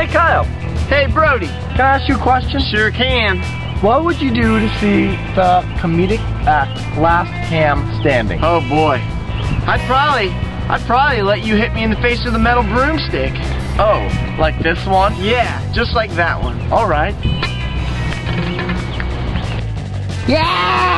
Hey, Kyle, Hey, Brody. can I ask you a question? Sure can. What would you do to see the comedic act Last Ham Standing? Oh boy. I'd probably, I'd probably let you hit me in the face with a metal broomstick. Oh, like this one? Yeah, just like that one. All right. Yeah!